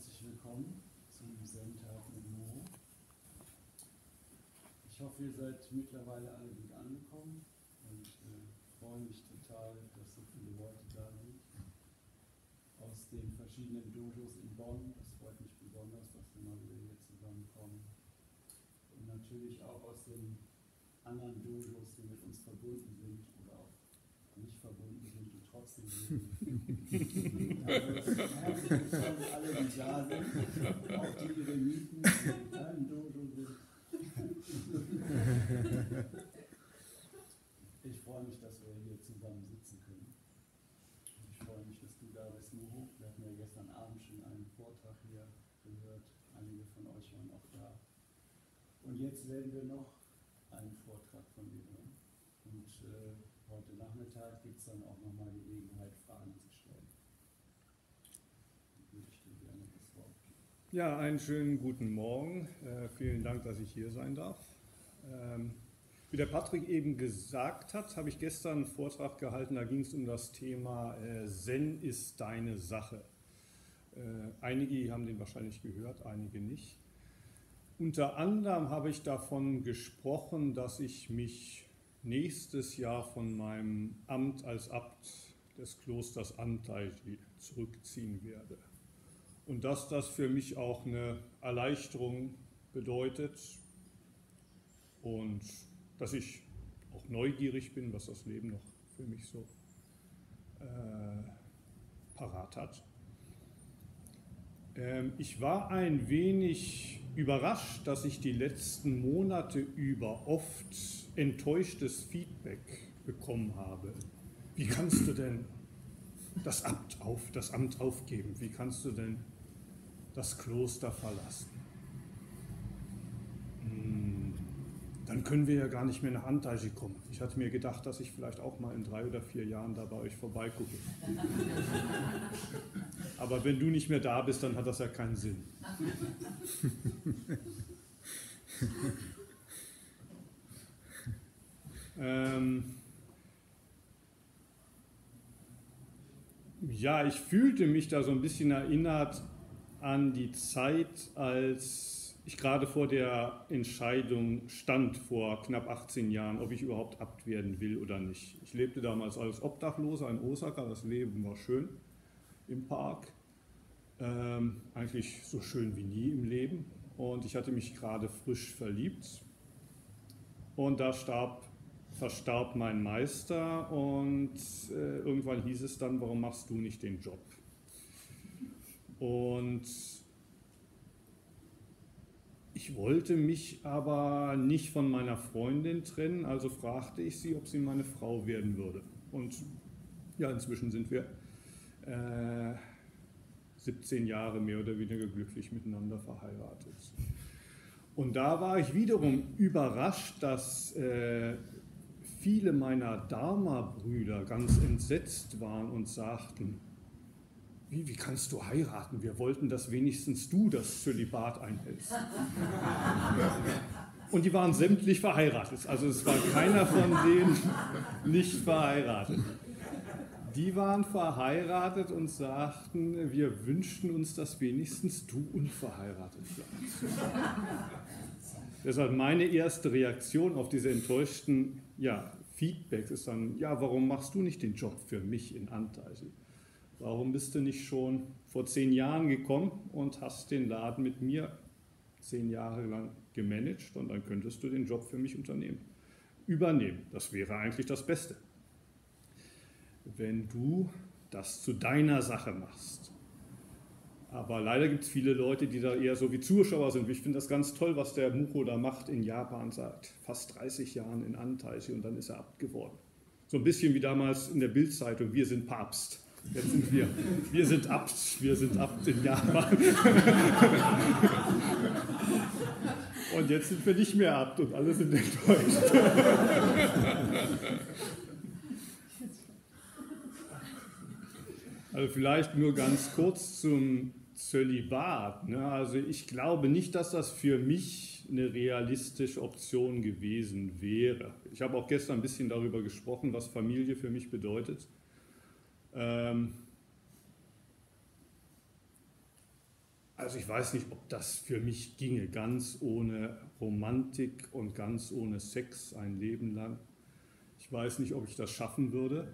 herzlich willkommen zum Zen-Tag mit Mo. Ich hoffe, ihr seid mittlerweile alle gut angekommen und äh, freue mich total, dass so viele Leute da sind. Aus den verschiedenen Dojos in Bonn, das freut mich besonders, dass wir mal wieder hier zusammenkommen. Und natürlich auch aus den anderen Dojos, die mit uns verbunden sind oder auch nicht verbunden trotzdem leben. also, alle, die da sind, auch die die in keinem Dojo sind. Ich freue mich, dass wir hier zusammen sitzen können. Ich freue mich, dass du da bist, Muhu. Wir hatten ja gestern Abend schon einen Vortrag hier gehört. Einige von euch waren auch da. Und jetzt werden wir noch einen Vortrag von dir hören. Und äh, heute Nachmittag gibt es dann auch nochmal Gelegenheit, Fragen zu stellen. Dann würde ich dir gerne das Wort geben. Ja, einen schönen guten Morgen. Äh, vielen Dank, dass ich hier sein darf. Ähm, wie der Patrick eben gesagt hat, habe ich gestern einen Vortrag gehalten, da ging es um das Thema äh, Zen ist deine Sache. Äh, einige haben den wahrscheinlich gehört, einige nicht. Unter anderem habe ich davon gesprochen, dass ich mich nächstes Jahr von meinem Amt als Abt des Klosters Antaiji zurückziehen werde. Und dass das für mich auch eine Erleichterung bedeutet und dass ich auch neugierig bin, was das Leben noch für mich so äh, parat hat. Ähm, ich war ein wenig überrascht, dass ich die letzten Monate über oft enttäuschtes Feedback bekommen habe. Wie kannst du denn das Amt, auf, das Amt aufgeben? Wie kannst du denn das Kloster verlassen? Hm, dann können wir ja gar nicht mehr nach Antaiji kommen. Ich hatte mir gedacht, dass ich vielleicht auch mal in drei oder vier Jahren da bei euch vorbeigucke. Aber wenn du nicht mehr da bist, dann hat das ja keinen Sinn. ähm, ja, ich fühlte mich da so ein bisschen erinnert an die Zeit, als ich gerade vor der Entscheidung stand, vor knapp 18 Jahren, ob ich überhaupt Abt werden will oder nicht. Ich lebte damals als Obdachloser in Osaka, das Leben war schön im Park, ähm, eigentlich so schön wie nie im Leben. Und ich hatte mich gerade frisch verliebt. Und da starb, verstarb mein Meister und äh, irgendwann hieß es dann, warum machst du nicht den Job? Und ich wollte mich aber nicht von meiner Freundin trennen, also fragte ich sie, ob sie meine Frau werden würde. Und ja, inzwischen sind wir äh, 17 Jahre mehr oder weniger glücklich miteinander verheiratet. Und da war ich wiederum überrascht, dass äh, viele meiner Dharma-Brüder ganz entsetzt waren und sagten, wie, wie kannst du heiraten? Wir wollten, dass wenigstens du das Zölibat einhältst. Und die waren sämtlich verheiratet. Also es war keiner von denen nicht verheiratet. Die waren verheiratet und sagten, wir wünschten uns, dass wenigstens du unverheiratet bleibst. Deshalb meine erste Reaktion auf diese enttäuschten ja, Feedbacks ist dann, ja, warum machst du nicht den Job für mich in Anteil? Warum bist du nicht schon vor zehn Jahren gekommen und hast den Laden mit mir zehn Jahre lang gemanagt und dann könntest du den Job für mich unternehmen, übernehmen. Das wäre eigentlich das Beste. Wenn du das zu deiner Sache machst. Aber leider gibt es viele Leute, die da eher so wie Zuschauer sind. Ich finde das ganz toll, was der Mucho da macht in Japan seit fast 30 Jahren in Antaisi und dann ist er Abt geworden. So ein bisschen wie damals in der Bildzeitung, wir sind Papst. Jetzt sind wir, wir sind Abt, wir sind Abt in Japan. Und jetzt sind wir nicht mehr Abt und alle sind enttäuscht. Also vielleicht nur ganz kurz zum Zölibat. Ne? Also ich glaube nicht, dass das für mich eine realistische Option gewesen wäre. Ich habe auch gestern ein bisschen darüber gesprochen, was Familie für mich bedeutet. Ähm, also ich weiß nicht, ob das für mich ginge, ganz ohne Romantik und ganz ohne Sex ein Leben lang. Ich weiß nicht, ob ich das schaffen würde.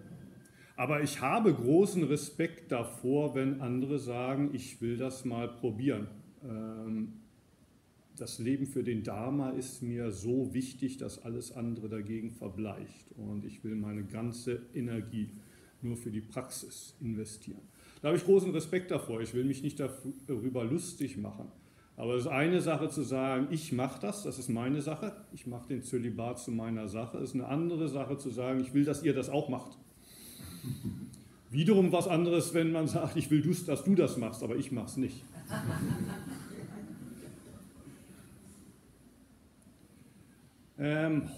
Aber ich habe großen Respekt davor, wenn andere sagen, ich will das mal probieren. Ähm, das Leben für den Dharma ist mir so wichtig, dass alles andere dagegen verbleicht. Und ich will meine ganze Energie nur für die Praxis investieren. Da habe ich großen Respekt davor. Ich will mich nicht darüber lustig machen. Aber es ist eine Sache zu sagen, ich mache das, das ist meine Sache, ich mache den Zölibat zu meiner Sache. Es ist eine andere Sache zu sagen, ich will, dass ihr das auch macht. Wiederum was anderes, wenn man sagt, ich will, dass du das machst, aber ich mache es nicht.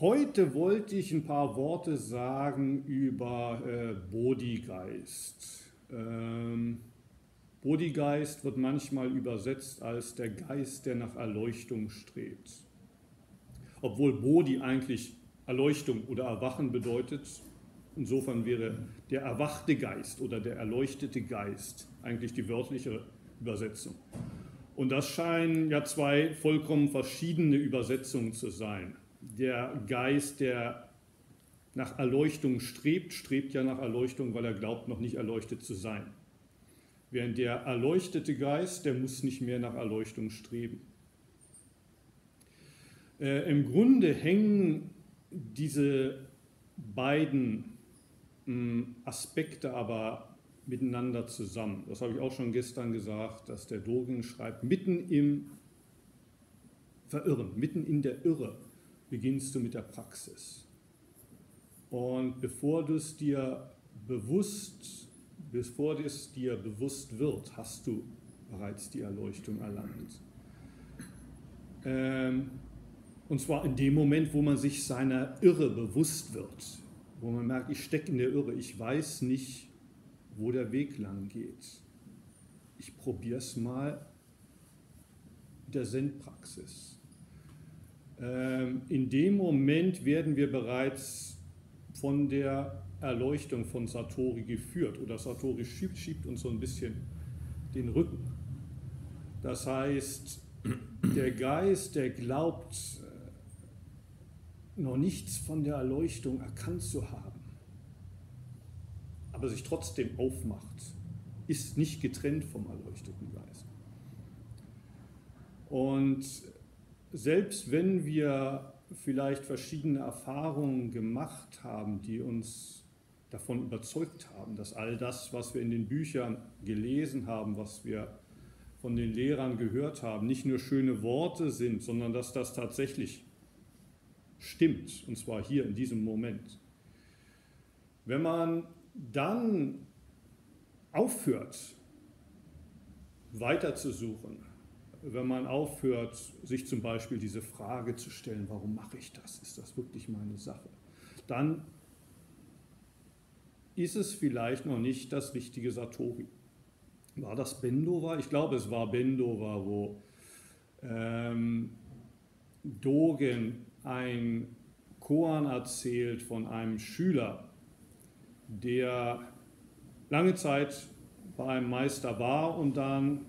Heute wollte ich ein paar Worte sagen über äh, Bodhigeist. Ähm, Bodhigeist wird manchmal übersetzt als der Geist, der nach Erleuchtung strebt. Obwohl Bodhi eigentlich Erleuchtung oder Erwachen bedeutet, insofern wäre der erwachte Geist oder der erleuchtete Geist eigentlich die wörtliche Übersetzung. Und das scheinen ja zwei vollkommen verschiedene Übersetzungen zu sein. Der Geist, der nach Erleuchtung strebt, strebt ja nach Erleuchtung, weil er glaubt, noch nicht erleuchtet zu sein. Während der erleuchtete Geist, der muss nicht mehr nach Erleuchtung streben. Äh, Im Grunde hängen diese beiden mh, hm, Aspekte aber miteinander zusammen. Das habe ich auch schon gestern gesagt, dass der Dogen schreibt, mitten im Verirren, mitten in der Irre beginnst du mit der Praxis. Und bevor du es dir bewusst, bevor es dir bewusst wird, hast du bereits die Erleuchtung erlangt. Ähm, und zwar in dem Moment, wo man sich seiner Irre bewusst wird, wo man merkt, ich stecke in der Irre, ich weiß nicht, wo der Weg lang geht. Ich probiere es mal mit der Zen-Praxis. Ähm, in dem Moment werden wir bereits von der Erleuchtung von Satori geführt oder Satori schiebt, schiebt uns so ein bisschen den Rücken. Das heißt, der Geist, der glaubt, äh, noch nichts von der Erleuchtung erkannt zu haben, aber sich trotzdem aufmacht, ist nicht getrennt vom erleuchteten Geist. Und selbst wenn wir vielleicht verschiedene Erfahrungen gemacht haben, die uns davon überzeugt haben, dass all das, was wir in den Büchern gelesen haben, was wir von den Lehrern gehört haben, nicht nur schöne Worte sind, sondern dass das tatsächlich stimmt, und zwar hier in diesem Moment. Wenn man dann aufhört, weiterzusuchen, wenn man aufhört, sich zum Beispiel diese Frage zu stellen, warum mache ich das? Ist das wirklich meine Sache? Dann ist es vielleicht noch nicht das richtige Satori. War das Bendova? Ich glaube, es war Bendova, wo ähm, Dogen ein Koan erzählt von einem Schüler, der lange Zeit bei einem Meister war und dann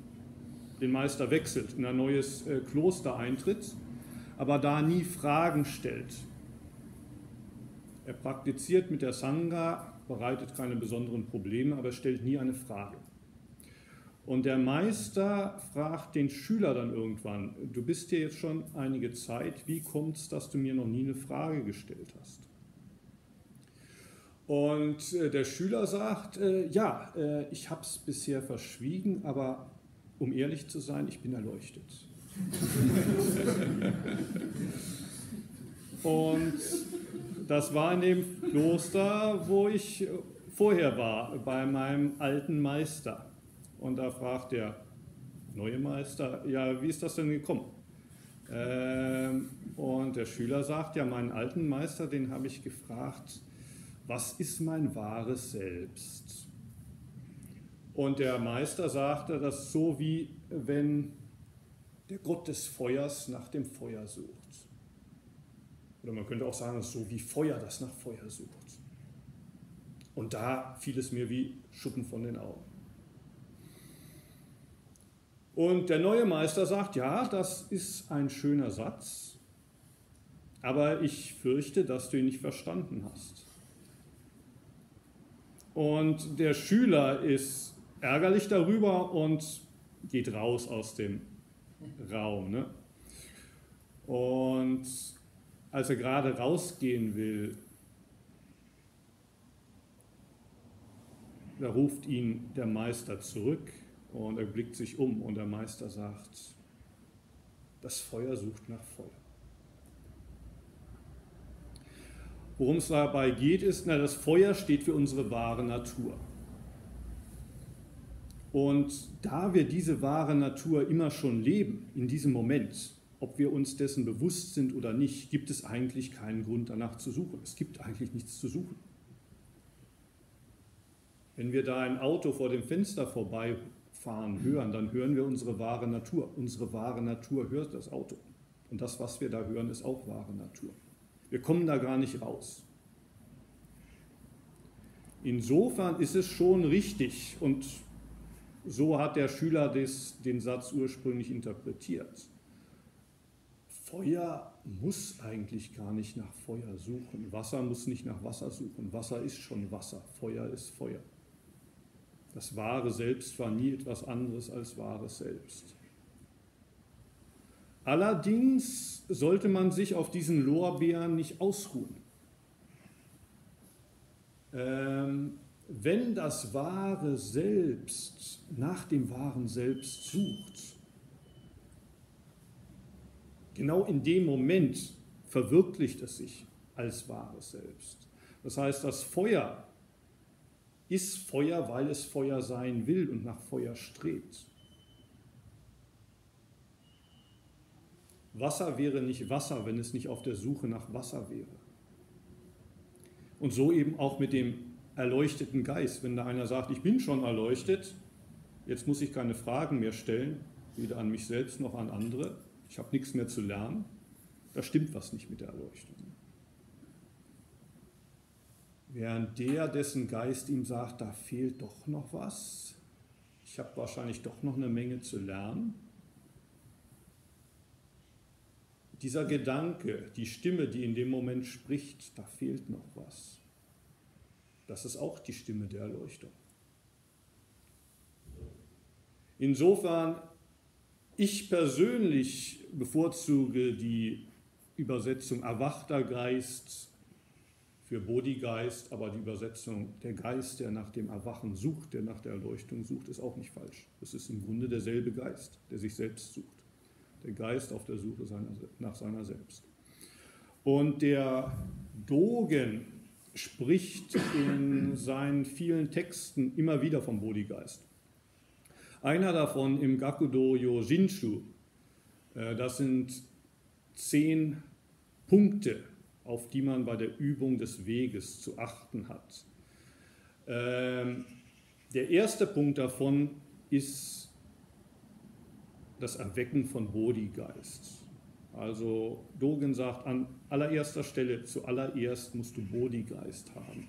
den Meister wechselt, in ein neues äh, Kloster eintritt, aber da nie Fragen stellt. Er praktiziert mit der Sangha, bereitet keine besonderen Probleme, aber stellt nie eine Frage. Und der Meister fragt den Schüler dann irgendwann, du bist hier jetzt schon einige Zeit, wie kommt es, dass du mir noch nie eine Frage gestellt hast? Und äh, der Schüler sagt, äh, ja, ich habe es bisher verschwiegen, aber um ehrlich zu sein, ich bin erleuchtet. Und das war in dem Kloster, wo ich vorher war, bei meinem alten Meister. Und da fragt der neue Meister, ja, wie ist das denn gekommen? Ähm, und der Schüler sagt, ja, meinen alten Meister, den habe ich gefragt, was ist mein wahres Selbst? Und der Meister sagte, das ist so wie wenn der Gott des Feuers nach dem Feuer sucht. Oder man könnte auch sagen, es ist so wie Feuer, das nach Feuer sucht. Und da fiel es mir wie Schuppen von den Augen. Und der neue Meister sagt, ja, das ist ein schöner Satz, aber ich fürchte, dass du ihn nicht verstanden hast. Und der Schüler ist ärgerlich darüber und geht raus aus dem Raum. Ne? Und als er gerade rausgehen will, da ruft ihn der Meister zurück und er blickt sich um und der Meister sagt, das Feuer sucht nach Feuer. Worum es dabei geht, ist, na, das Feuer steht für unsere wahre Natur. Und da wir diese wahre Natur immer schon leben, in diesem Moment, ob wir uns dessen bewusst sind oder nicht, gibt es eigentlich keinen Grund danach zu suchen. Es gibt eigentlich nichts zu suchen. Wenn wir da ein Auto vor dem Fenster vorbeifahren hören, dann hören wir unsere wahre Natur. Unsere wahre Natur hört das Auto. Und das, was wir da hören, ist auch wahre Natur. Wir kommen da gar nicht raus. Insofern ist es schon richtig und so hat der Schüler des, den Satz ursprünglich interpretiert. Feuer muss eigentlich gar nicht nach Feuer suchen. Wasser muss nicht nach Wasser suchen. Wasser ist schon Wasser. Feuer ist Feuer. Das wahre Selbst war nie etwas anderes als wahres Selbst. Allerdings sollte man sich auf diesen Lorbeeren nicht ausruhen. Ähm, wenn das wahre Selbst nach dem wahren Selbst sucht, genau in dem Moment verwirklicht es sich als wahres Selbst. Das heißt, das Feuer ist Feuer, weil es Feuer sein will und nach Feuer strebt. Wasser wäre nicht Wasser, wenn es nicht auf der Suche nach Wasser wäre. Und so eben auch mit dem erleuchteten Geist. Wenn da einer sagt, ich bin schon erleuchtet, jetzt muss ich keine Fragen mehr stellen, weder an mich selbst noch an andere, ich habe nichts mehr zu lernen, da stimmt was nicht mit der Erleuchtung. Während der, dessen Geist ihm sagt, da fehlt doch noch was, ich habe wahrscheinlich doch noch eine Menge zu lernen, dieser Gedanke, die Stimme, die in dem Moment spricht, da fehlt noch was. Das ist auch die Stimme der Erleuchtung. Insofern, ich persönlich bevorzuge die Übersetzung erwachter Geist für Bodhigeist, aber die Übersetzung der Geist, der nach dem Erwachen sucht, der nach der Erleuchtung sucht, ist auch nicht falsch. Es ist im Grunde derselbe Geist, der sich selbst sucht der Geist auf der Suche seiner, nach seiner selbst. Und der Dogen spricht in seinen vielen Texten immer wieder vom Bodhigeist. Einer davon im Gakudo Yoshinshu, äh, das sind zehn Punkte, auf die man bei der Übung des Weges zu achten hat. Ähm, der erste Punkt davon ist das Erwecken von Bodhi-Geist. Also Dogen sagt an allererster Stelle, zuallererst musst du Bodhi-Geist haben.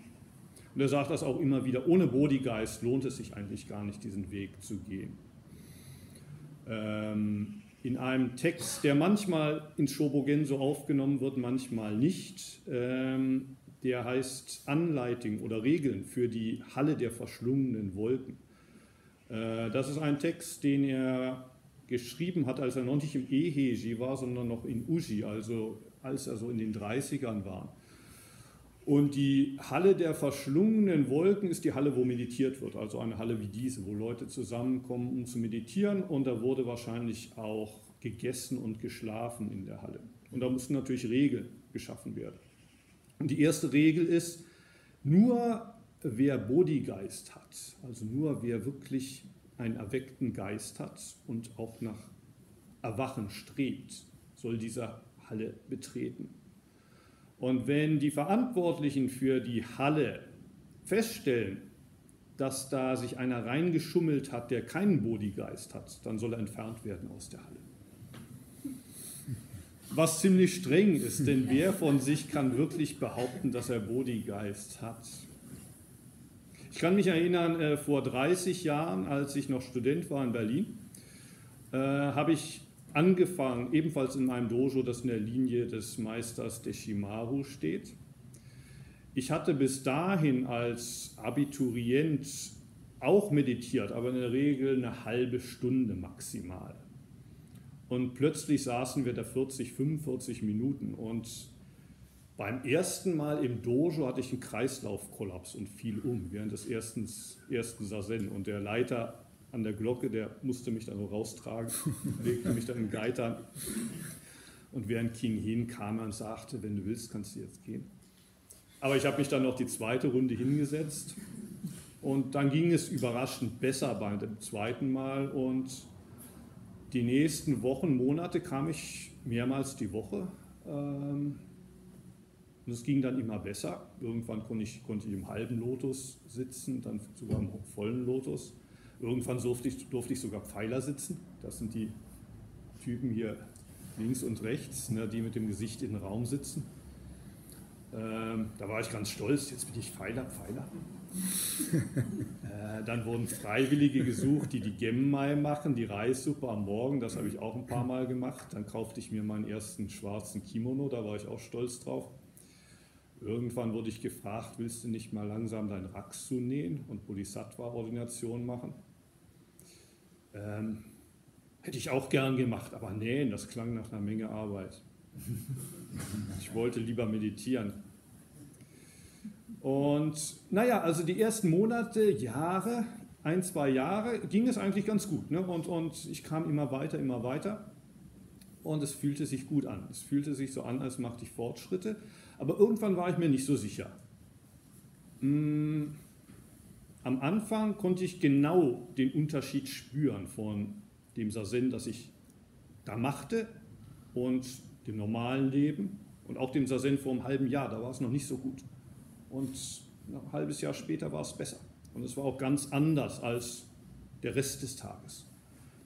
Und er sagt das auch immer wieder, ohne Bodhi-Geist lohnt es sich eigentlich gar nicht, diesen Weg zu gehen. Ähm, in einem Text, der manchmal in Shobogen so aufgenommen wird, manchmal nicht, ähm, der heißt Anleitung oder Regeln für die Halle der verschlungenen Wolken. Äh, das ist ein Text, den er geschrieben hat, als er noch nicht im Eheji war, sondern noch in Uji, also als er so in den 30ern war. Und die Halle der verschlungenen Wolken ist die Halle, wo meditiert wird, also eine Halle wie diese, wo Leute zusammenkommen, um zu meditieren. Und da wurde wahrscheinlich auch gegessen und geschlafen in der Halle. Und da mussten natürlich Regeln geschaffen werden. Und die erste Regel ist, nur wer Bodhigeist hat, also nur wer wirklich einen erweckten Geist hat und auch nach Erwachen strebt, soll diese Halle betreten. Und wenn die Verantwortlichen für die Halle feststellen, dass da sich einer reingeschummelt hat, der keinen Bodhigeist hat, dann soll er entfernt werden aus der Halle. Was ziemlich streng ist, denn wer von sich kann wirklich behaupten, dass er Bodhigeist hat? Ich kann mich erinnern, äh, vor 30 Jahren, als ich noch Student war in Berlin äh, habe ich angefangen, ebenfalls in meinem Dojo, das in der Linie des Meisters Deshimaru steht. Ich hatte bis dahin als Abiturient auch meditiert, aber in der Regel eine halbe Stunde maximal. Und plötzlich saßen wir da 40, 45 Minuten und beim ersten Mal im Dojo hatte ich einen Kreislaufkollaps und fiel um während des ersten, ersten Sazen. Und der Leiter an der Glocke, der musste mich dann so raustragen, legte mich dann in Geitern. Und während King Hin kam er und sagte, wenn du willst, kannst du jetzt gehen. Aber ich habe mich dann noch die zweite Runde hingesetzt und dann ging es überraschend besser beim zweiten Mal und die nächsten Wochen, Monate kam ich mehrmals die Woche. Ähm, und es ging dann immer besser. Irgendwann konnte ich, konnte ich im halben Lotus sitzen, dann sogar im vollen Lotus. Irgendwann durfte ich, durfte ich sogar Pfeiler sitzen. Das sind die Typen hier links und rechts, ne, die mit dem Gesicht in den Raum sitzen. Ähm, da war ich ganz stolz, jetzt bin ich Pfeiler, Pfeiler. äh, dann wurden Freiwillige gesucht, die die Gemmai machen, die Reissuppe am Morgen, das habe ich auch ein paar Mal gemacht. Dann kaufte ich mir meinen ersten schwarzen Kimono, da war ich auch stolz drauf. Irgendwann wurde ich gefragt, willst du nicht mal langsam dein Raksu nähen und Bodhisattva-Ordination machen? Ähm, hätte ich auch gern gemacht, aber nähen, das klang nach einer Menge Arbeit. Ich wollte lieber meditieren. Und naja, also die ersten Monate, Jahre, ein, zwei Jahre, ging es eigentlich ganz gut. Ne? Und, und ich kam immer weiter, immer weiter. Und es fühlte sich gut an. Es fühlte sich so an, als machte ich Fortschritte. Aber irgendwann war ich mir nicht so sicher. Hm, am Anfang konnte ich genau den Unterschied spüren von dem Sazen, das ich da machte und dem normalen Leben und auch dem Sazen vor einem halben Jahr. Da war es noch nicht so gut. Und ein halbes Jahr später war es besser. Und es war auch ganz anders als der Rest des Tages.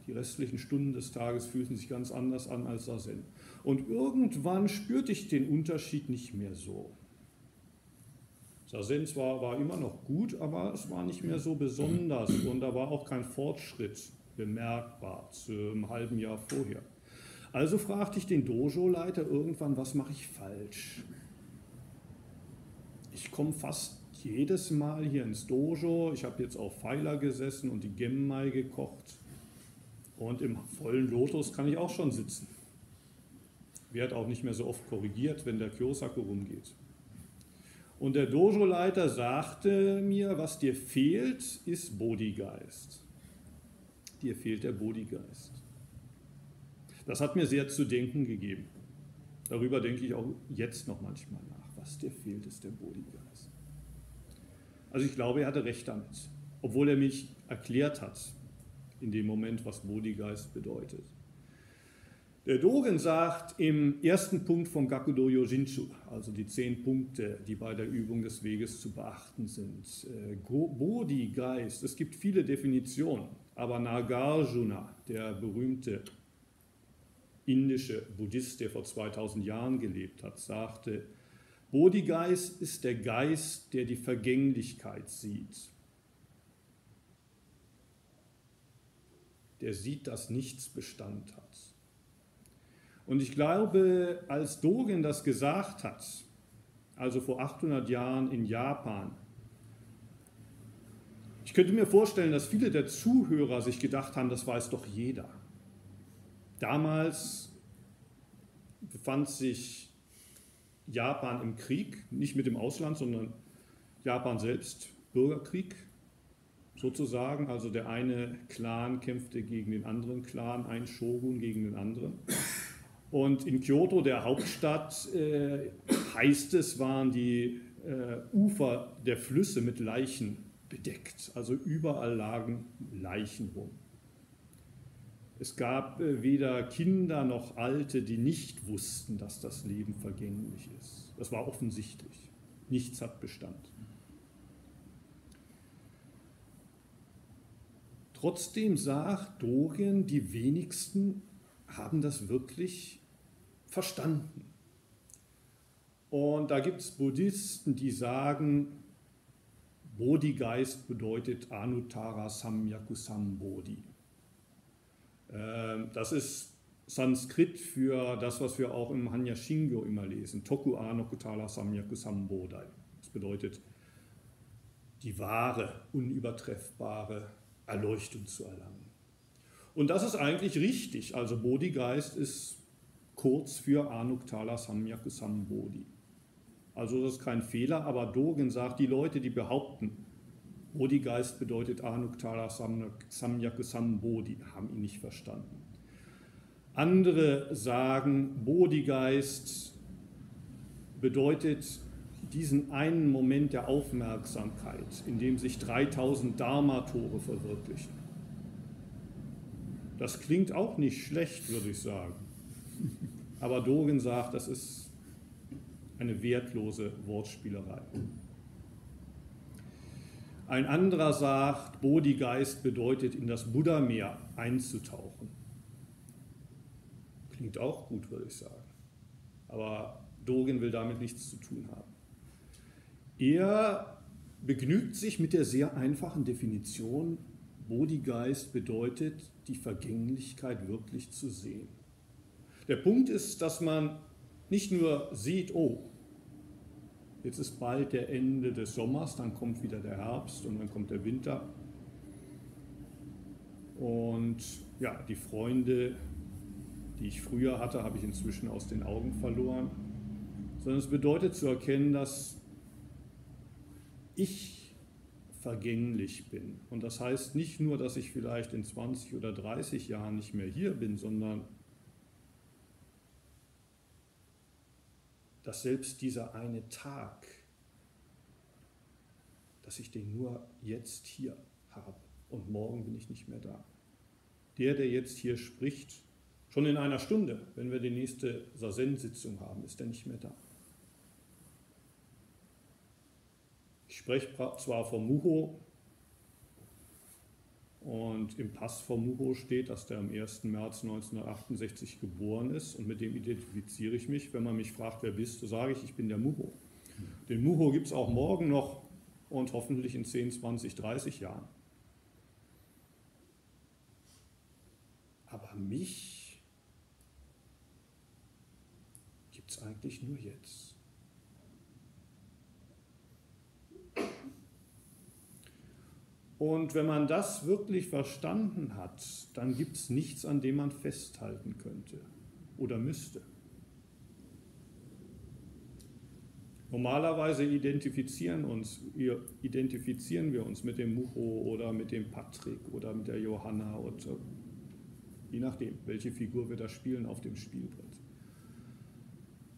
Die restlichen Stunden des Tages fühlten sich ganz anders an als Sazen. Und irgendwann spürte ich den Unterschied nicht mehr so. Sazen zwar war immer noch gut, aber es war nicht mehr so besonders und da war auch kein Fortschritt bemerkbar zum halben Jahr vorher. Also fragte ich den Dojo-Leiter irgendwann, was mache ich falsch? Ich komme fast jedes Mal hier ins Dojo, ich habe jetzt auf Pfeiler gesessen und die Gemmai gekocht und im vollen Lotus kann ich auch schon sitzen wird auch nicht mehr so oft korrigiert, wenn der Kyosaku rumgeht. Und der Dojo-Leiter sagte mir, was dir fehlt, ist Bodhigeist. Dir fehlt der Bodhigeist. Das hat mir sehr zu denken gegeben. Darüber denke ich auch jetzt noch manchmal nach. Was dir fehlt, ist der Bodhigeist. Also ich glaube, er hatte recht damit, obwohl er mich erklärt hat in dem Moment, was Bodhigeist bedeutet. Der Dogen sagt im ersten Punkt vom Gakudo Yojinchu, also die zehn Punkte, die bei der Übung des Weges zu beachten sind. Äh, Bodhi, Geist, es gibt viele Definitionen, aber Nagarjuna, der berühmte indische Buddhist, der vor 2000 Jahren gelebt hat, sagte, Bodhi-Geist ist der Geist, der die Vergänglichkeit sieht. Der sieht, dass nichts Bestand hat. Und ich glaube, als Dogen das gesagt hat, also vor 800 Jahren in Japan, ich könnte mir vorstellen, dass viele der Zuhörer sich gedacht haben, das weiß doch jeder. Damals befand sich Japan im Krieg, nicht mit dem Ausland, sondern Japan selbst, Bürgerkrieg sozusagen. Also der eine Clan kämpfte gegen den anderen Clan, ein Shogun gegen den anderen. Und in Kyoto, der Hauptstadt, äh, heißt es, waren die äh, Ufer der Flüsse mit Leichen bedeckt. Also überall lagen Leichen rum. Es gab äh, weder Kinder noch Alte, die nicht wussten, dass das Leben vergänglich ist. Das war offensichtlich. Nichts hat Bestand. Trotzdem sagt Dogen, die wenigsten haben das wirklich verstanden. Und da gibt es Buddhisten, die sagen, Bodhi-Geist bedeutet Anuttara Samyakusam Bodhi. Ähm, das ist Sanskrit für das, was wir auch im Hanya Shingyo immer lesen. Toku Anokutala Samyaku Sambodai. Das bedeutet, die wahre, unübertreffbare Erleuchtung zu erlangen. Und das ist eigentlich richtig. Also Bodhigeist ist kurz für Anuktala Samyaku Sambodhi. Also das ist kein Fehler, aber Dogen sagt, die Leute, die behaupten, Bodhigeist bedeutet Anuktala Samyaku Sambodhi, haben ihn nicht verstanden. Andere sagen, Bodhigeist bedeutet diesen einen Moment der Aufmerksamkeit, in dem sich 3000 Dharma-Tore verwirklichen. Das klingt auch nicht schlecht, würde ich sagen. Aber Dogen sagt, das ist eine wertlose Wortspielerei. Ein anderer sagt, Bodhigeist bedeutet, in das Buddha-Meer einzutauchen. Klingt auch gut, würde ich sagen. Aber Dogen will damit nichts zu tun haben. Er begnügt sich mit der sehr einfachen Definition, Bodhigeist bedeutet, die Vergänglichkeit wirklich zu sehen. Der Punkt ist, dass man nicht nur sieht, oh, jetzt ist bald der Ende des Sommers, dann kommt wieder der Herbst und dann kommt der Winter. Und ja, die Freunde, die ich früher hatte, habe ich inzwischen aus den Augen verloren. Sondern es bedeutet zu erkennen, dass ich vergänglich bin. Und das heißt nicht nur, dass ich vielleicht in 20 oder 30 Jahren nicht mehr hier bin, sondern dass selbst dieser eine Tag, dass ich den nur jetzt hier habe und morgen bin ich nicht mehr da. Der, der jetzt hier spricht, schon in einer Stunde, wenn wir die nächste Sazen-Sitzung haben, ist er nicht mehr da. Ich spreche zwar vom Muho und im Pass vom Muho steht, dass der am 1. März 1968 geboren ist und mit dem identifiziere ich mich. Wenn man mich fragt, wer bist du, sage ich, ich bin der Muho. Den Muho gibt es auch morgen noch und hoffentlich in 10, 20, 30 Jahren. Aber mich gibt es eigentlich nur jetzt. Und wenn man das wirklich verstanden hat, dann gibt es nichts, an dem man festhalten könnte oder müsste. Normalerweise identifizieren, uns, identifizieren wir uns mit dem Mucho oder mit dem Patrick oder mit der Johanna oder je nachdem, welche Figur wir da spielen auf dem Spielbrett.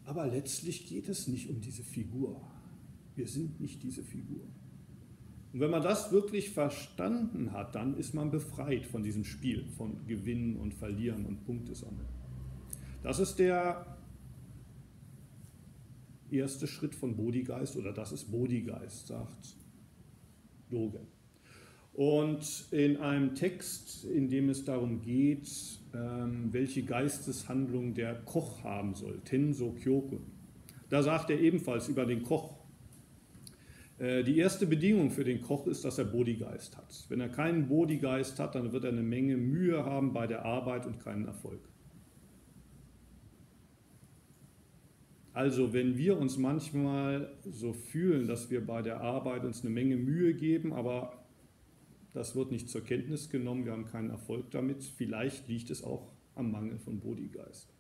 Aber letztlich geht es nicht um diese Figur. Wir sind nicht diese Figur. Und wenn man das wirklich verstanden hat, dann ist man befreit von diesem Spiel, von Gewinnen und Verlieren und Punkte sammeln. Das ist der erste Schritt von Bodhigeist oder das ist Bodhigeist, sagt Dogen. Und in einem Text, in dem es darum geht, ähm, welche Geisteshandlung der Koch haben soll, Tenso Kyokun, da sagt er ebenfalls über den Koch, die erste Bedingung für den Koch ist, dass er Bodygeist hat. Wenn er keinen Bodygeist hat, dann wird er eine Menge Mühe haben bei der Arbeit und keinen Erfolg. Also wenn wir uns manchmal so fühlen, dass wir bei der Arbeit uns eine Menge Mühe geben, aber das wird nicht zur Kenntnis genommen, wir haben keinen Erfolg damit, vielleicht liegt es auch am Mangel von Bodygeist.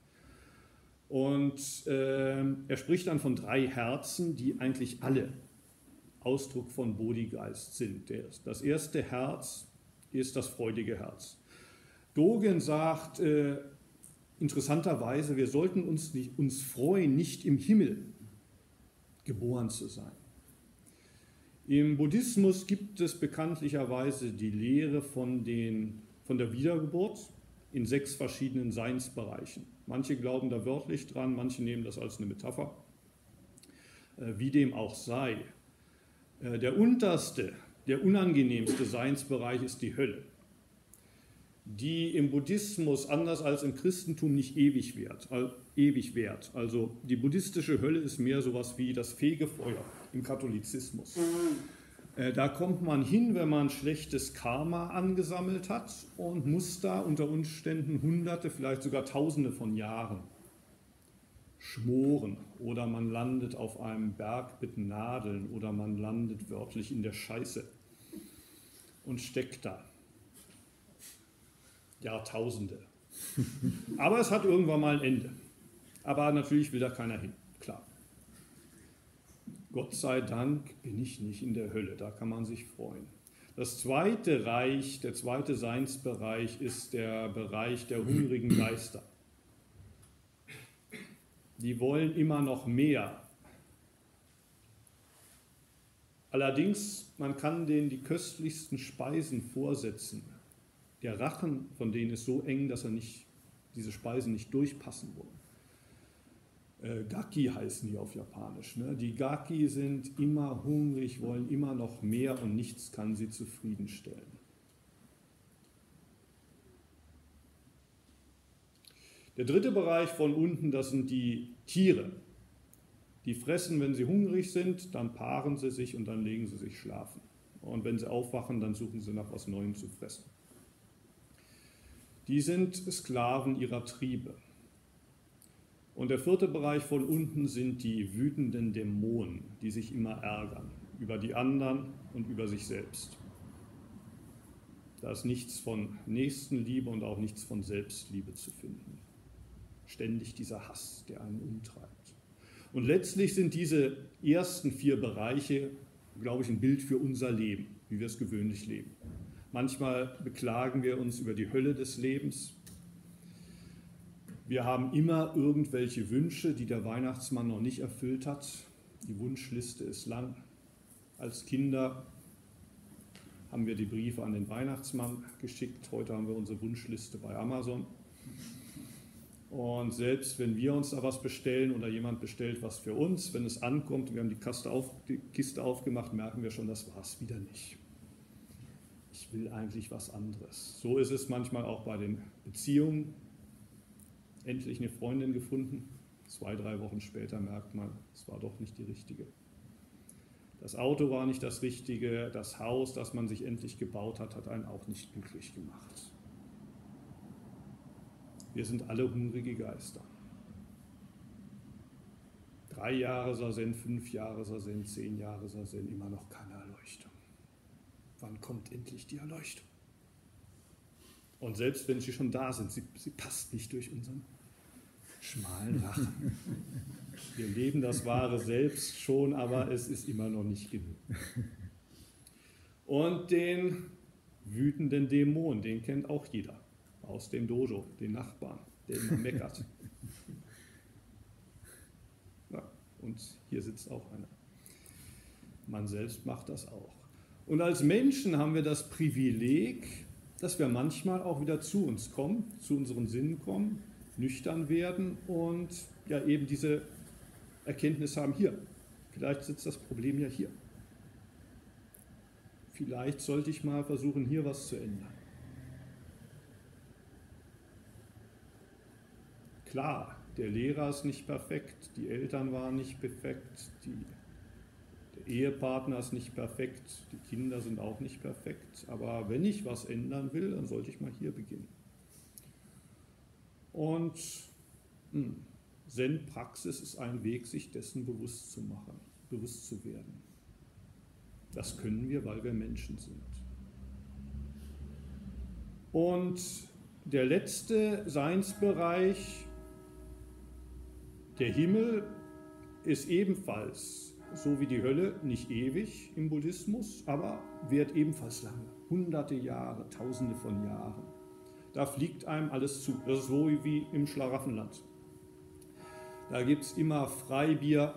Und äh, er spricht dann von drei Herzen, die eigentlich alle Ausdruck von Bodhigeist sind. Das erste Herz ist das freudige Herz. Dogen sagt äh, interessanterweise, wir sollten uns, nicht, uns freuen, nicht im Himmel geboren zu sein. Im Buddhismus gibt es bekanntlicherweise die Lehre von, den, von der Wiedergeburt in sechs verschiedenen Seinsbereichen. Manche glauben da wörtlich dran, manche nehmen das als eine Metapher. Äh, wie dem auch sei, der unterste, der unangenehmste Seinsbereich ist die Hölle, die im Buddhismus anders als im Christentum nicht ewig währt. Ewig währt. Also die buddhistische Hölle ist mehr sowas wie das Fegefeuer im Katholizismus. Äh, da kommt man hin, wenn man schlechtes Karma angesammelt hat und muss da unter Umständen Hunderte, vielleicht sogar Tausende von Jahren schmoren. Oder man landet auf einem Berg mit Nadeln oder man landet wörtlich in der Scheiße und steckt da. Jahrtausende. Aber es hat irgendwann mal ein Ende. Aber natürlich will da keiner hin, klar. Gott sei Dank bin ich nicht in der Hölle, da kann man sich freuen. Das zweite Reich, der zweite Seinsbereich ist der Bereich der hungrigen Geister. Die wollen immer noch mehr. Allerdings, man kann denen die köstlichsten Speisen vorsetzen. Der Rachen von denen ist so eng, dass er nicht, diese Speisen nicht durchpassen wollen. Äh, Gaki heißen die auf Japanisch. Ne? Die Gaki sind immer hungrig, wollen immer noch mehr und nichts kann sie zufriedenstellen. Der dritte Bereich von unten, das sind die Tiere. Die fressen, wenn sie hungrig sind, dann paaren sie sich und dann legen sie sich schlafen. Und wenn sie aufwachen, dann suchen sie nach was Neuem zu fressen. Die sind Sklaven ihrer Triebe. Und der vierte Bereich von unten sind die wütenden Dämonen, die sich immer ärgern über die anderen und über sich selbst. Da ist nichts von Nächstenliebe und auch nichts von Selbstliebe zu finden. Ständig dieser Hass, der einen umtreibt. Und letztlich sind diese ersten vier Bereiche, glaube ich, ein Bild für unser Leben, wie wir es gewöhnlich leben. Manchmal beklagen wir uns über die Hölle des Lebens, wir haben immer irgendwelche Wünsche, die der Weihnachtsmann noch nicht erfüllt hat. Die Wunschliste ist lang. Als Kinder haben wir die Briefe an den Weihnachtsmann geschickt. Heute haben wir unsere Wunschliste bei Amazon. Und selbst wenn wir uns da was bestellen oder jemand bestellt was für uns, wenn es ankommt wir haben die, auf, die Kiste aufgemacht, merken wir schon, das war es wieder nicht. Ich will eigentlich was anderes. So ist es manchmal auch bei den Beziehungen endlich eine Freundin gefunden. Zwei, drei Wochen später merkt man, es war doch nicht die richtige. Das Auto war nicht das Richtige, das Haus, das man sich endlich gebaut hat, hat einen auch nicht glücklich gemacht. Wir sind alle hungrige Geister. Drei Jahre Sazen, fünf Jahre Sazen, zehn Jahre Sazen, immer noch keine Erleuchtung. Wann kommt endlich die Erleuchtung? Und selbst wenn sie schon da sind, sie, sie passt nicht durch unseren schmalen Rachen. Wir leben das wahre Selbst schon, aber es ist immer noch nicht genug. Und den wütenden Dämon, den kennt auch jeder aus dem Dojo, den Nachbarn, der immer meckert. Ja, und hier sitzt auch einer. Man selbst macht das auch. Und als Menschen haben wir das Privileg, dass wir manchmal auch wieder zu uns kommen, zu unseren Sinnen kommen nüchtern werden und ja eben diese Erkenntnis haben, hier, vielleicht sitzt das Problem ja hier. Vielleicht sollte ich mal versuchen, hier was zu ändern. Klar, der Lehrer ist nicht perfekt, die Eltern waren nicht perfekt, die, der Ehepartner ist nicht perfekt, die Kinder sind auch nicht perfekt. Aber wenn ich was ändern will, dann sollte ich mal hier beginnen. Und hm, Zen-Praxis ist ein Weg, sich dessen bewusst zu machen, bewusst zu werden. Das können wir, weil wir Menschen sind. Und der letzte Seinsbereich, der Himmel, ist ebenfalls, so wie die Hölle, nicht ewig im Buddhismus, aber währt ebenfalls lange, hunderte Jahre, tausende von Jahren da fliegt einem alles zu. Das ist so wie im Schlaraffenland. Da gibt es immer Freibier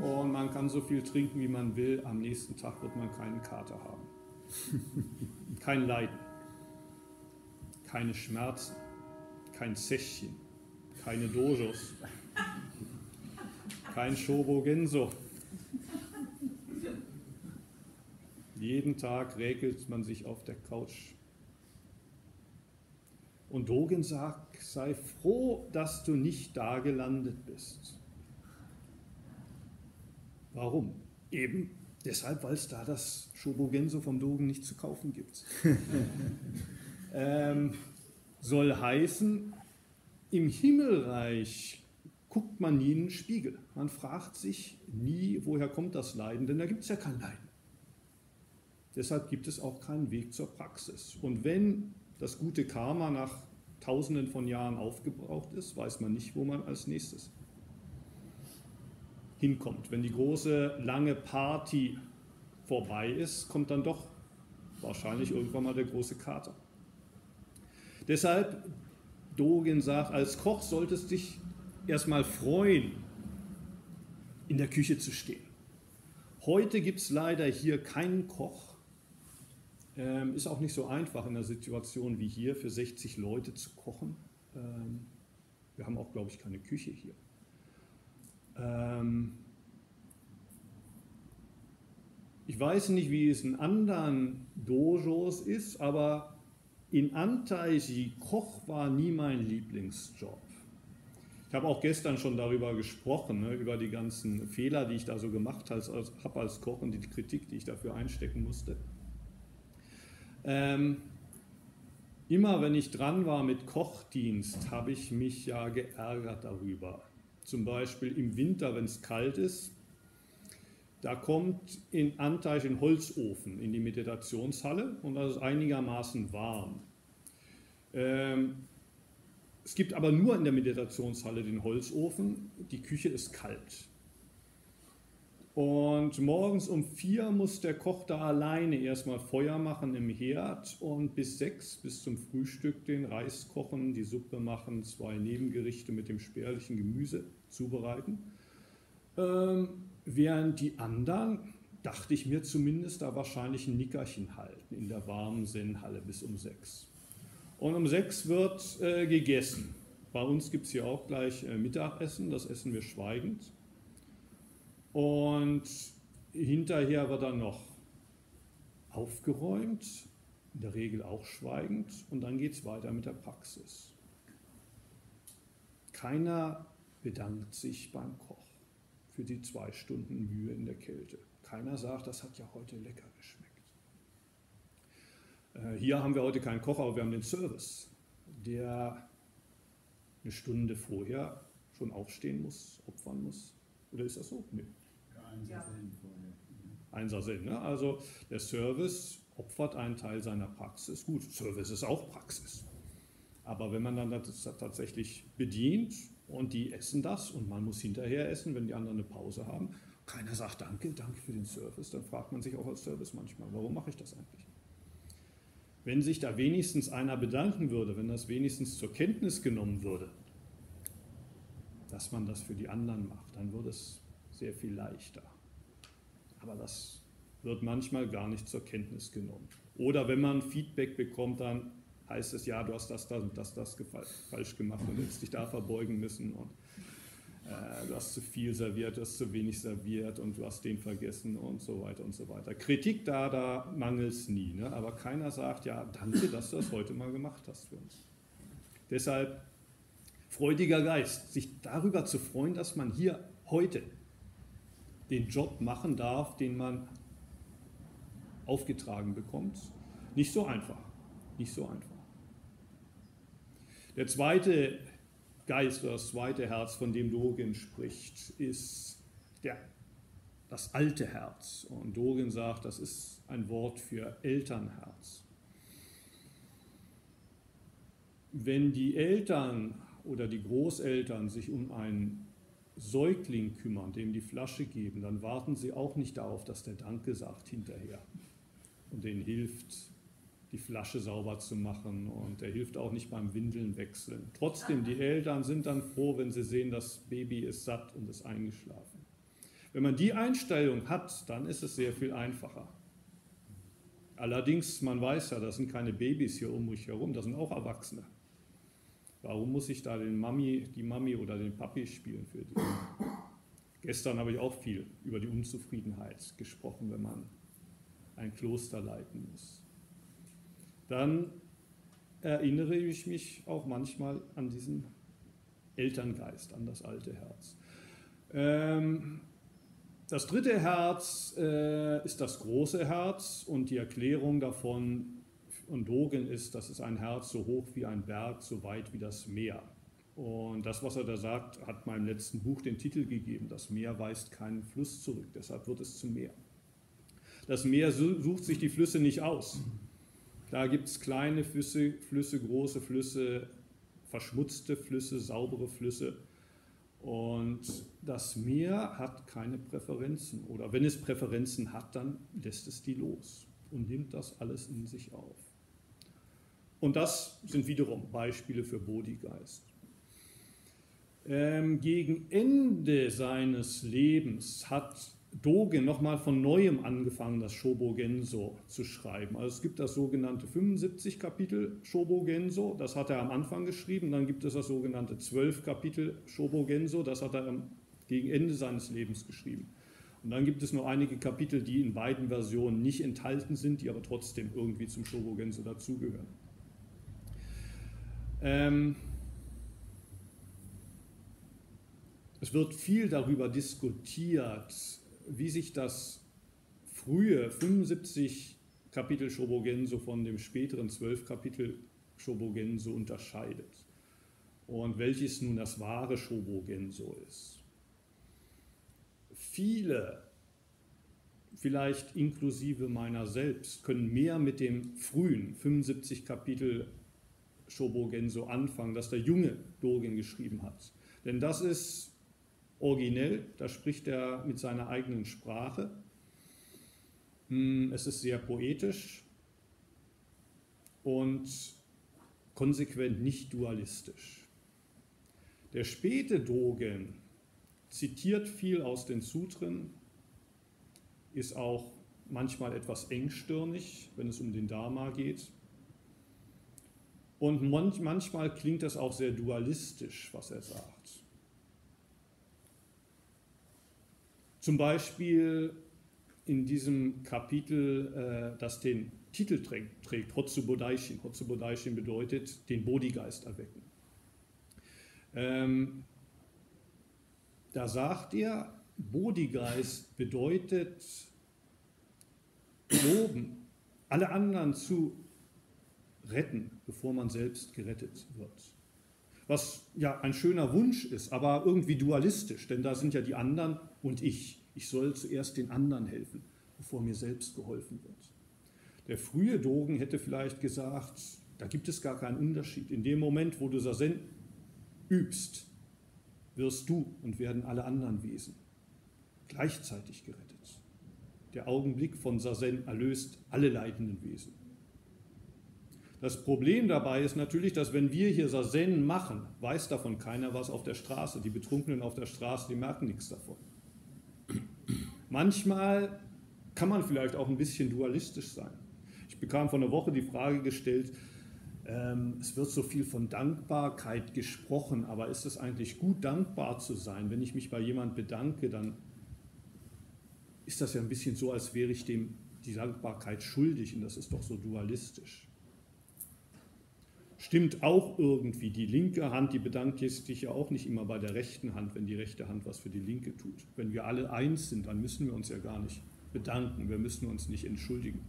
und man kann so viel trinken, wie man will. Am nächsten Tag wird man keinen Kater haben. Kein Leiden, keine Schmerzen, kein Zächchen, keine Dojos, kein Shobogenso. Jeden Tag räkelt man sich auf der Couch und Dogen sagt, sei froh, dass du nicht da gelandet bist. Warum? Eben, Deshalb, weil es da das Shobogenso vom Dogen nicht zu kaufen gibt. ähm, soll heißen, im Himmelreich guckt man nie in den Spiegel. Man fragt sich nie, woher kommt das Leiden, denn da gibt es ja kein Leiden. Deshalb gibt es auch keinen Weg zur Praxis. Und wenn das gute Karma nach tausenden von Jahren aufgebraucht ist, weiß man nicht, wo man als nächstes hinkommt. Wenn die große, lange Party vorbei ist, kommt dann doch wahrscheinlich irgendwann mal der große Kater. Deshalb, Dogen sagt, als Koch solltest du dich erstmal freuen, in der Küche zu stehen. Heute gibt es leider hier keinen Koch. Ähm, ist auch nicht so einfach in einer Situation wie hier für 60 Leute zu kochen. Ähm, wir haben auch, glaube ich, keine Küche hier. Ähm ich weiß nicht, wie es in anderen Dojos ist, aber in Antaiji Koch war nie mein Lieblingsjob. Ich habe auch gestern schon darüber gesprochen, ne, über die ganzen Fehler, die ich da so gemacht habe als, hab als Koch und die Kritik, die ich dafür einstecken musste. Ähm, immer wenn ich dran war mit Kochdienst, habe ich mich ja geärgert darüber. Zum Beispiel im Winter, wenn es kalt ist, da kommt in Anteich ein Holzofen in die Meditationshalle und das ist einigermaßen warm. Ähm, es gibt aber nur in der Meditationshalle den Holzofen, die Küche ist kalt. Und morgens um vier muss der Koch da alleine erstmal Feuer machen im Herd und bis sechs, bis zum Frühstück, den Reis kochen, die Suppe machen, zwei Nebengerichte mit dem spärlichen Gemüse zubereiten. Ähm, während die anderen, dachte ich mir zumindest, da wahrscheinlich ein Nickerchen halten in der warmen Sennhalle bis um sechs. Und um sechs wird äh, gegessen. Bei uns gibt es hier auch gleich äh, Mittagessen, das essen wir schweigend. Und hinterher wird dann noch aufgeräumt, in der Regel auch schweigend, und dann geht es weiter mit der Praxis. Keiner bedankt sich beim Koch für die zwei Stunden Mühe in der Kälte. Keiner sagt, das hat ja heute lecker geschmeckt. Äh, hier haben wir heute keinen Koch, aber wir haben den Service, der eine Stunde vorher schon aufstehen muss, opfern muss. Oder ist das so? Nee. Einser-Sinn. Ne? Also der Service opfert einen Teil seiner Praxis. Gut, Service ist auch Praxis. Aber wenn man dann das tatsächlich bedient und die essen das und man muss hinterher essen, wenn die anderen eine Pause haben, keiner sagt Danke, danke für den Service, dann fragt man sich auch als Service manchmal, warum mache ich das eigentlich? Wenn sich da wenigstens einer bedanken würde, wenn das wenigstens zur Kenntnis genommen würde, dass man das für die anderen macht, dann würde es sehr viel leichter. Aber das wird manchmal gar nicht zur Kenntnis genommen. Oder wenn man Feedback bekommt, dann heißt es, ja, du hast das, das und das, das falsch gemacht und hättest dich da verbeugen müssen und äh, du hast zu viel serviert, du hast zu wenig serviert und du hast den vergessen und so weiter und so weiter. Kritik da, da mangelt es nie, ne? aber keiner sagt, ja, danke, dass du das heute mal gemacht hast für uns. Deshalb freudiger Geist, sich darüber zu freuen, dass man hier heute den Job machen darf, den man aufgetragen bekommt. Nicht so einfach. Nicht so einfach. Der zweite Geist oder das zweite Herz, von dem Dogen spricht, ist der, das alte Herz. Und Dogen sagt, das ist ein Wort für Elternherz. Wenn die Eltern oder die Großeltern sich um ein Säugling kümmern, dem die Flasche geben, dann warten sie auch nicht darauf, dass der Danke sagt hinterher und denen hilft, die Flasche sauber zu machen und er hilft auch nicht beim Windeln wechseln. Trotzdem, die Eltern sind dann froh, wenn sie sehen, das Baby ist satt und ist eingeschlafen. Wenn man die Einstellung hat, dann ist es sehr viel einfacher. Allerdings, man weiß ja, das sind keine Babys hier um mich herum, das sind auch Erwachsene. Warum muss ich da den Mami, die Mami oder den Papi spielen für die? Gestern habe ich auch viel über die Unzufriedenheit gesprochen, wenn man ein Kloster leiten muss. Dann erinnere ich mich auch manchmal an diesen Elterngeist, an das alte Herz. Ähm, Das dritte Herz äh, ist das große Herz und die Erklärung davon und Dogen ist, das ist ein Herz so hoch wie ein Berg, so weit wie das Meer. Und das, was er da sagt, hat meinem letzten Buch den Titel gegeben. Das Meer weist keinen Fluss zurück, deshalb wird es zum Meer. Das Meer sucht sich die Flüsse nicht aus. Da gibt es kleine Flüsse, Flüsse, große Flüsse, verschmutzte Flüsse, saubere Flüsse. Und das Meer hat keine Präferenzen. Oder wenn es Präferenzen hat, dann lässt es die los und nimmt das alles in sich auf. Und das sind wiederum Beispiele für Bodhigeist. Ähm, gegen Ende seines Lebens hat Dogen nochmal von neuem angefangen, das Shobogenso zu schreiben. Also es gibt das sogenannte 75 Kapitel Shobogenso, das hat er am Anfang geschrieben. Dann gibt es das sogenannte 12 Kapitel Shobogenso, das hat er gegen Ende seines Lebens geschrieben. Und dann gibt es noch einige Kapitel, die in beiden Versionen nicht enthalten sind, die aber trotzdem irgendwie zum Shobogenso dazugehören. Ähm, es wird viel darüber diskutiert, wie sich das frühe 75 Kapitel Shobogenso von dem späteren 12 Kapitel Shobogenso unterscheidet und welches nun das wahre Shobogenso ist. Viele, vielleicht inklusive meiner selbst, können mehr mit dem frühen 75 Kapitel Shobogenso anfangen, das der junge Dogen geschrieben hat. Denn das ist originell, da spricht er mit seiner eigenen Sprache. Hm, es ist sehr poetisch und konsequent nicht dualistisch. Der späte Dogen zitiert viel aus den Sutren, ist auch manchmal etwas engstirnig, wenn es um den Dharma geht. Und manchmal klingt das auch sehr dualistisch, was er sagt. Zum Beispiel in diesem Kapitel, äh, das den Titel trägt, trägt Hotsubodaishin. Hotsubodaishin bedeutet den Bodhigeist erwecken. Ähm, da sagt er, Bodhigeist bedeutet loben, alle anderen zu retten, bevor man selbst gerettet wird. Was ja ein schöner Wunsch ist, aber irgendwie dualistisch, denn da sind ja die anderen und ich. Ich soll zuerst den anderen helfen, bevor mir selbst geholfen wird. Der frühe Dogen hätte vielleicht gesagt, da gibt es gar keinen Unterschied. In dem Moment, wo du Sazen übst, wirst du und werden alle anderen Wesen gleichzeitig gerettet. Der Augenblick von Sazen erlöst alle leidenden Wesen. Das Problem dabei ist natürlich, dass wenn wir hier Sazen machen, weiß davon keiner was auf der Straße. Die Betrunkenen auf der Straße, die merken nichts davon. Manchmal kann man vielleicht auch ein bisschen dualistisch sein. Ich bekam vor einer Woche die Frage gestellt, ähm, es wird so viel von Dankbarkeit gesprochen, aber ist es eigentlich gut, dankbar zu sein? Wenn ich mich bei jemand bedanke, dann ist das ja ein bisschen so, als wäre ich dem die Dankbarkeit schuldig und das ist doch so dualistisch. Stimmt auch irgendwie, die linke Hand, die bedankt sich ja auch nicht immer bei der rechten Hand, wenn die rechte Hand was für die linke tut. Wenn wir alle eins sind, dann müssen wir uns ja gar nicht bedanken, wir müssen uns nicht entschuldigen.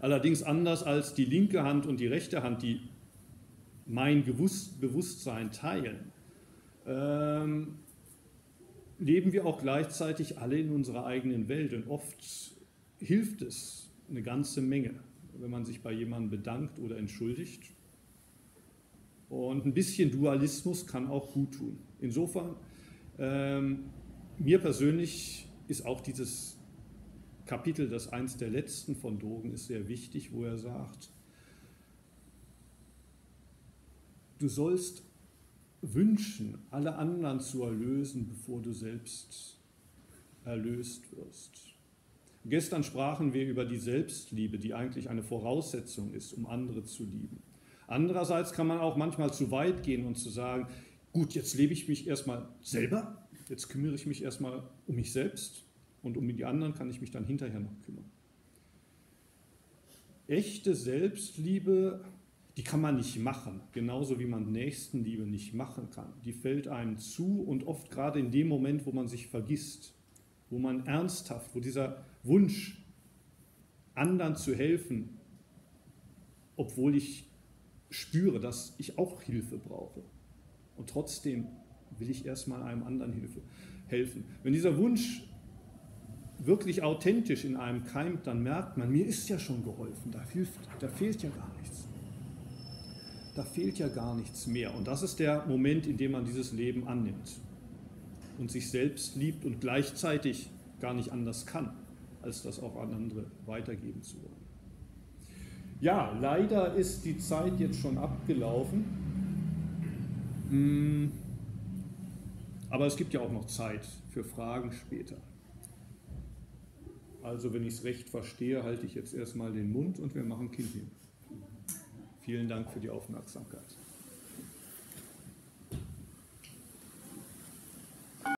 Allerdings anders als die linke Hand und die rechte Hand, die mein Bewusstsein teilen, ähm, leben wir auch gleichzeitig alle in unserer eigenen Welt. Und oft hilft es eine ganze Menge, wenn man sich bei jemandem bedankt oder entschuldigt. Und ein bisschen Dualismus kann auch gut tun. Insofern, ähm, mir persönlich ist auch dieses Kapitel, das eins der letzten von Dogen ist, sehr wichtig, wo er sagt, du sollst wünschen, alle anderen zu erlösen, bevor du selbst erlöst wirst. Gestern sprachen wir über die Selbstliebe, die eigentlich eine Voraussetzung ist, um andere zu lieben. Andererseits kann man auch manchmal zu weit gehen und zu sagen, gut, jetzt lebe ich mich erstmal selber, jetzt kümmere ich mich erstmal um mich selbst und um die anderen kann ich mich dann hinterher noch kümmern. Echte Selbstliebe, die kann man nicht machen, genauso wie man Nächstenliebe nicht machen kann. Die fällt einem zu und oft gerade in dem Moment, wo man sich vergisst, wo man ernsthaft, wo dieser Wunsch, anderen zu helfen, obwohl ich spüre, dass ich auch Hilfe brauche. Und trotzdem will ich erstmal einem anderen Hilfe helfen. Wenn dieser Wunsch wirklich authentisch in einem keimt, dann merkt man, mir ist ja schon geholfen, da, hilft, da fehlt ja gar nichts. Da fehlt ja gar nichts mehr. Und das ist der Moment, in dem man dieses Leben annimmt und sich selbst liebt und gleichzeitig gar nicht anders kann, als das auch an andere weitergeben zu wollen. Ja, leider ist die Zeit jetzt schon abgelaufen. Hm. Aber es gibt ja auch noch Zeit für Fragen später. Also wenn ich es recht verstehe, halte ich jetzt erstmal den Mund und wir machen Kind hin. Vielen Dank für die Aufmerksamkeit.